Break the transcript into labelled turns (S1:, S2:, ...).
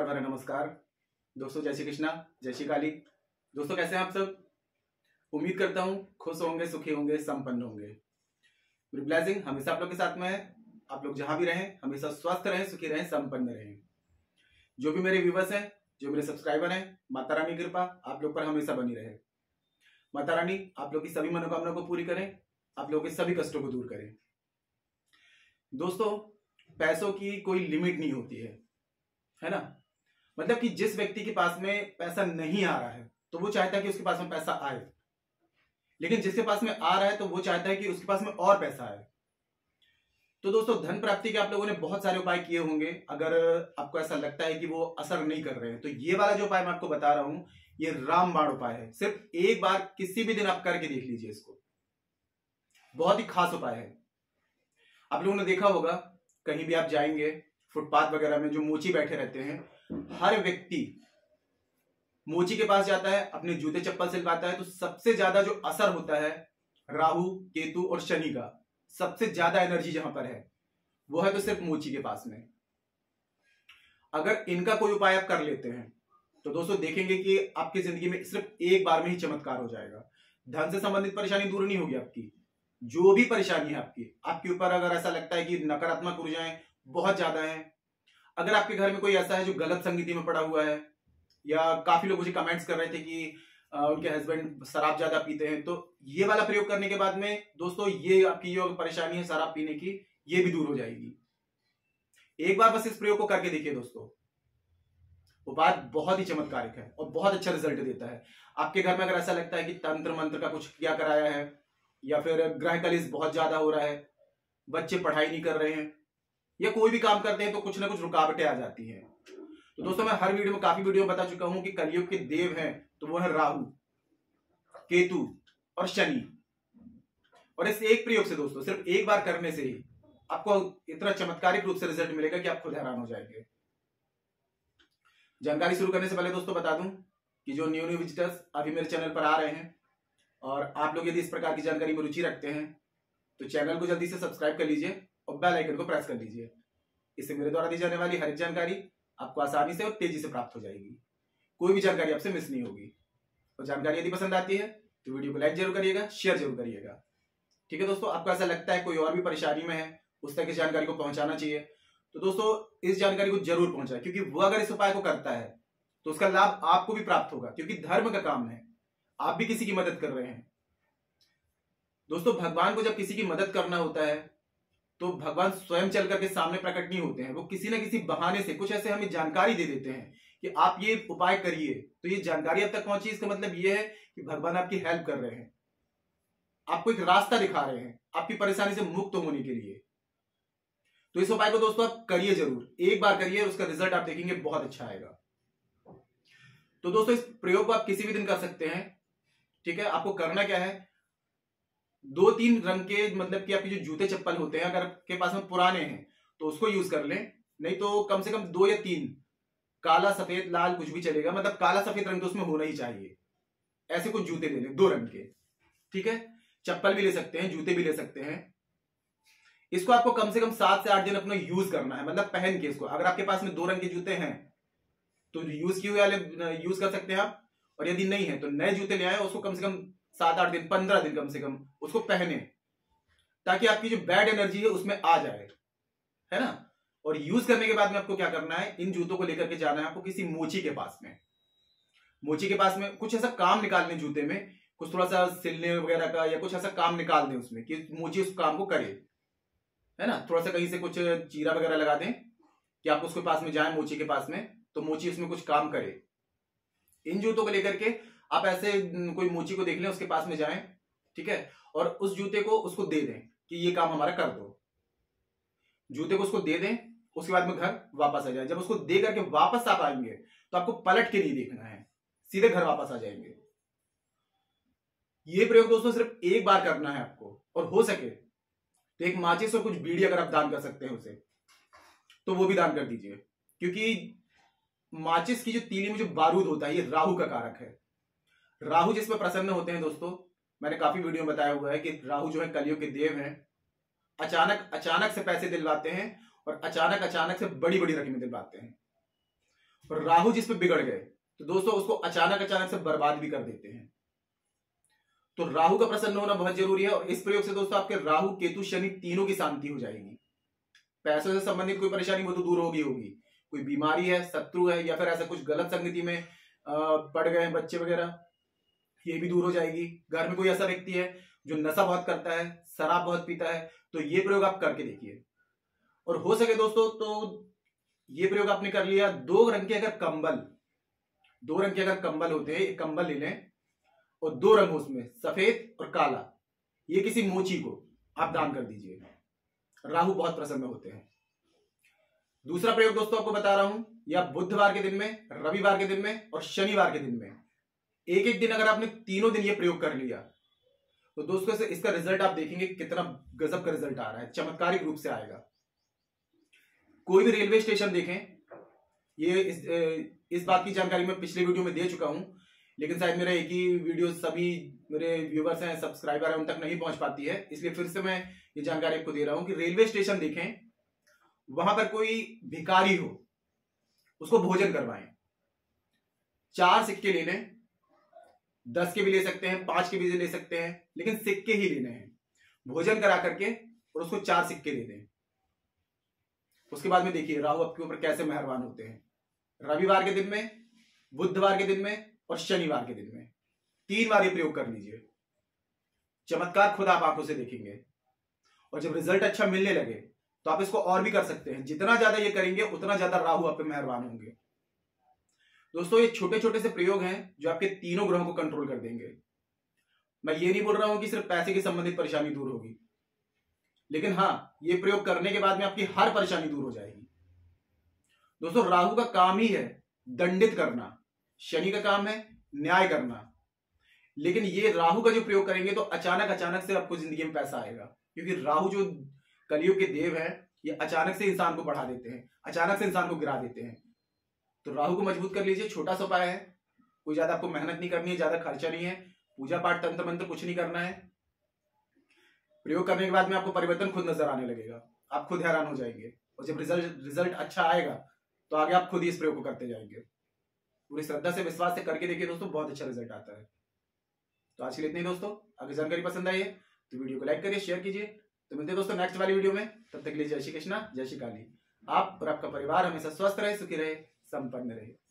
S1: प्यार भरा नमस्कार। दोस्तों, जय श्री कृष्णा, जय श्री काली। दोस्तों, कैसे हैं आप सब? उम्मीद करता हूँ खुश होंगे, सुखी होंगे, संपन्न होंगे। मेरी ब्लेसिंग हमेशा आप लोग के साथ में है। आप लोग जहाँ भी रहें, हमेशा स्वस्थ रहें, सुखी रहें, संपन्न रहें। जो भी मेरे व्यूवर्स हैं, जो मेरे सब्सक्राइबर हैं, माता रानी कृपा आप लोग पर हमेशा बनी रहे। माता रानी, आप लोग की सभी मनोकामना को पूरी करें, आप लोगों के सभी कष्टों को दूर करें। दोस्तों, पैसों की कोई लिमिट नहीं होती है है ना? मतलब कि जिस व्यक्ति के पास में पैसा नहीं आ रहा है तो वो चाहता है कि उसके पास में पैसा आए। लेकिन जिसके पास में आ रहा है तो वो चाहता है कि उसके पास में और पैसा आए। तो दोस्तों, धन प्राप्ति के आप लोगों ने बहुत सारे उपाय किए होंगे, अगर आपको ऐसा लगता है कि वो असर नहीं कर रहे हैं। तो ये वाला जो उपाय मैं आपको बता रहा हूँ, ये रामबाण उपाय है। सिर्फ़ एक बार किसी भी दिन आप करके देख लीजिए इसको। बहुत ही खास उपाय है। आप लोगों ने देखा होगा, कहीं भी आप जाएँगे फुटपाथ वगैरह में जो मोची बैठे रहते हैं, हर व्यक्ति मोची के पास जाता है, अपने जूते चप्पल सिलवाता है तो सबसे ज़्यादा जो असर होता है राहु, केतु और शनि का, सबसे ज़्यादा एनर्जी जहाँ पर है, वो है तो सिर्फ़ मोची के पास में। अगर इनका कोई उपाय आप कर लेते हैं तो दोस्तों देखेंगे कि आपकी ज़िंदगी में सिर्फ़ एक बार में ही चमत्कार हो जाएगा। धन से संबंधित परेशानी दूर नहीं होगी आपकी, जो भी परेशानी है आपकी, आपके ऊपर अगर ऐसा लगता है कि नकारात्मक ऊर्जाएँ बहुत ज़्यादा है। अगर आपके घर में कोई ऐसा है जो गलत संगीति में पड़ा हुआ है, या काफ़ी लोग मुझे कमेंट्स कर रहे थे कि उनके हस्बैंड शराब ज़्यादा पीते हैं तो ये वाला प्रयोग करने के बाद में, दोस्तों, ये आपकी जो परेशानी है शराब पीने की, ये भी दूर हो जाएगी। एक बार बस इस प्रयोग को करके देखिए दोस्तों। वो बात बहुत ही चमत्कारिक है और बहुत अच्छा रिज़ल्ट देता है। आपके घर में अगर ऐसा लगता है कि तंत्र मंत्र का कुछ किया कराया है, या फिर ग्रह कलिश बहुत ज़्यादा हो रहा है, बच्चे पढ़ाई नहीं कर रहे हैं या कोई भी काम करते हैं तो कुछ ना कुछ रुकावटें आ जाती हैं। तो दोस्तों, मैं हर वीडियो में काफ़ी वीडियो में बता चुका हूँ कि कलयुग के देव हैं तो वो है राहु, केतु और शनि। और इस एक प्रयोग से दोस्तों, सिर्फ़ एक बार करने से ही आपको इतना चमत्कारिक रूप से रिज़ल्ट मिलेगा कि आप खुद हैरान हो जाएँगे। जानकारी शुरू करने से पहले दोस्तों बता दूँ कि जो न्यू न्यू विजिटर्स अभी मेरे चैनल पर आ रहे हैं, और आप लोग यदि इस प्रकार की जानकारी में रुचि रखते हैं तो चैनल को जल्दी से सब्सक्राइब कर लीजिए। और बेल आइकन को प्रेस कर लीजिए इससे मेरे द्वारा दी जाने वाली हर एक जानकारी आपको आसानी से और तेज़ी से प्राप्त हो जाएगी। कोई भी जानकारी आपसे मिस नहीं होगी। और जानकारी यदि पसंद आती है तो वीडियो को लाइक ज़रूर करिएगा शेयर ज़रूर करिएगा। ठीक है दोस्तों, आपको ऐसा लगता है कोई और भी परेशानी में है, उस तरह की जानकारी को पहुंचाना चाहिए तो दोस्तों, इस जानकारी को ज़रूर पहुँचाए, क्योंकि वो अगर इस उपाय को करता है तो उसका लाभ आपको भी प्राप्त होगा, क्योंकि धर्म का काम है। आप भी किसी की मदद कर रहे हैं। दोस्तों, भगवान को जब किसी की मदद करना होता है तो भगवान स्वयं चल करके सामने प्रकट नहीं होते हैं। वो किसी ना किसी बहाने से कुछ ऐसे हमें जानकारी दे देते हैं कि आप ये उपाय करिए। तो ये जानकारी अब तक पहुँची, इसका मतलब ये है कि भगवान आपकी हेल्प कर रहे हैं। आपको एक रास्ता दिखा रहे हैं आपकी परेशानी से मुक्त होने के लिए। तो इस उपाय को दोस्तों आप करिए ज़रूर। एक बार करिए, उसका रिज़ल्ट आप देखेंगे, बहुत अच्छा आएगा। तो दोस्तों, इस प्रयोग को आप किसी भी दिन कर सकते हैं। ठीक है, आपको करना क्या है? दो तीन रंग के मतलब कि आपके जो जूते चप्पल होते हैं, अगर आपके पास में पुराने हैं तो उसको यूज़ कर लें। नहीं तो कम से कम दो या तीन। काला, सफ़ेद, लाल कुछ भी चलेगा मतलब काला, सफ़ेद रंग तो उसमें होना ही चाहिए। ऐसे कुछ जूते ले लें, दो रंग के। ठीक है? चप्पल भी ले सकते हैं, जूते भी ले सकते हैं। इसको आपको कम से कम सात से आठ दिन अपना यूज़ करना है मतलब पहन के इसको। अगर आपके पास में दो रंग के जूते हैं तो यूज़ किए हुए वाले यूज़ कर सकते हैं आप। और यदि नहीं है तो नए जूते ले आए, उसको कम से कम सात आठ दिन, पंद्रह दिन कम से कम उसको पहने, ताकि आपकी जो बैड एनर्जी है उसमें आ जाए, है ना? और यूज़ करने के बाद में आपको क्या करना है? इन जूतों को लेकर के जाना है आपको किसी मोची के पास में। मोची के पास में कुछ ऐसा काम निकालने जूते में, कुछ थोड़ा सा सिलने वगैरह का या कुछ ऐसा काम निकाल दें उसमें कि मोची उस काम को करे, है ना? थोड़ा सा कहीं से कुछ चीरा वगैरह लगा दें कि आप उसके पास में जाए मोची के पास में तो मोची उसमें कुछ काम करे। इन जूतों को लेकर के आप ऐसे कोई मोची को देख लें, उसके पास में जाएँ, ठीक है? और उस जूते को उसको दे दें कि ये काम हमारा कर दो। जूते को उसको दे दें, उसके बाद में घर वापस आ जाए। जब उसको दे करके वापस आप आएँगे तो आपको पलट के नहीं देखना है। सीधे घर वापस आ जाएँगे। ये प्रयोग दोस्तों सिर्फ़ एक बार करना है आपको, और हो सके तो एक माचिस और कुछ बीड़ी अगर आप दान कर सकते हैं उसे तो वो भी दान कर दीजिए। क्योंकि माचिस की जो तीली में जो बारूद होता है, ये राहु का कारक है। राहु जिसमें प्रसन्न होते हैं दोस्तों, मैंने काफ़ी वीडियो में बताया हुआ है कि राहु जो है कलियुग के देव हैं। अचानक अचानक से पैसे दिलवाते हैं और अचानक अचानक से बड़ी बड़ी रकमें दिलवाते हैं। और राहु जिस पे बिगड़ गए तो दोस्तों उसको अचानक अचानक से बर्बाद भी कर देते हैं। तो राहु का प्रसन्न होना बहुत ज़रूरी है और इस प्रयोग से दोस्तों आपके राहु, केतु, शनि तीनों की शांति हो जाएगी। पैसों से संबंधित कोई परेशानी वो तो दूर होगी होगी। कोई बीमारी है, शत्रु है या फिर ऐसा कुछ गलत संगति में पड़ गए हैं बच्चे वगैरह ये भी दूर हो जाएगी। घर में कोई ऐसा व्यक्ति है जो नशा बहुत करता है, शराब बहुत पीता है तो ये प्रयोग आप करके देखिए। और हो सके दोस्तों तो ये प्रयोग आपने कर लिया। दो रंग के अगर कंबल, दो रंग के अगर कंबल होते हैं, एक कंबल ले लें और दो रंग उसमें, सफ़ेद और काला। ये किसी मोची को आप दान कर दीजिए। राहु बहुत प्रसन्न होते हैं। दूसरा प्रयोग दोस्तों आपको बता रहा हूँ, या बुधवार के दिन में, रविवार के दिन में और शनिवार के दिन में। एक एक दिन अगर आपने तीनों दिन ये प्रयोग कर लिया तो दोस्तों से इसका रिज़ल्ट आप देखेंगे कितना गजब का रिज़ल्ट आ रहा है चमत्कारिक रूप से आएगा। कोई भी रेलवे स्टेशन देखें ये इस, इस बात की जानकारी मैं पिछले वीडियो में दे चुका हूँ लेकिन शायद मेरा एक ही वीडियो सभी मेरे व्यूवर्स हैं सब्सक्राइबर हैं उन तक नहीं पहुँच पाती है इसलिए फिर से मैं ये जानकारी आपको दे रहा हूँ कि रेलवे स्टेशन देखें वहाँ पर कोई भिकारी हो उसको भोजन करवाएँ चार सिक्के ले लें दस के भी ले सकते हैं, पाँच के भी ले सकते हैं, लेकिन सिक्के ही लेने हैं। भोजन करा करके और उसको चार सिक्के दे दें उसके बाद में देखिए, राहु आपके ऊपर कैसे मेहरबान होते हैं। रविवार के दिन में, बुधवार के दिन में और शनिवार के दिन में। तीन बार ये प्रयोग कर लीजिए। चमत्कार खुद आप आँखों से देखेंगे। और जब रिज़ल्ट अच्छा मिलने लगे तो आप इसको और भी कर सकते हैं। जितना ज़्यादा ये करेंगे, उतना ज़्यादा राहु आप पे मेहरबान होंगे। दोस्तों, ये छोटे छोटे से प्रयोग हैं जो आपके तीनों ग्रहों को कंट्रोल कर देंगे। मैं ये नहीं बोल रहा हूँ कि सिर्फ़ पैसे की संबंधित परेशानी दूर होगी। लेकिन हाँ ये प्रयोग करने के बाद में आपकी हर परेशानी दूर हो जाएगी। दोस्तों, राहु का काम ही है दंडित करना। शनि का काम है न्याय करना। लेकिन ये राहु का जो प्रयोग करेंगे तो अचानक अचानक से आपको ज़िंदगी में पैसा आएगा। क्योंकि राहु जो कलियुग के देव है, ये अचानक से इंसान को बढ़ा देते हैं, अचानक से इंसान को गिरा देते हैं। तो राहु को मज़बूत कर लीजिए, छोटा सा उपाय है। कोई ज़्यादा आपको मेहनत नहीं करनी है, ज़्यादा खर्चा नहीं है। पूजा पाठ, तंत्र मंत्र कुछ नहीं करना है। प्रयोग करने के बाद में आपको परिवर्तन खुद नज़र आने लगेगा। आप खुद हैरान हो जाएँगे। और जब रिज़ल्ट रिज़ल्ट अच्छा आएगा तो आगे आप खुद ही इस प्रयोग को करते जाएँगे। पूरी श्रद्धा से, विश्वास से करके देखिए दोस्तों, बहुत अच्छा रिज़ल्ट आता है। तो आज के लिए इतने दोस्तों। अगर जानकारी पसंद आई है तो वीडियो को लाइक करिए, शेयर कीजिए। तो मिलते हैं दोस्तों नेक्स्ट वाली वीडियो में। तब तक के लिए जय श्री कृष्णा, जय श्री काली। आप और आपका परिवार हमेशा स्वस्थ रहे, सुखी रहे। संपन्न रहे।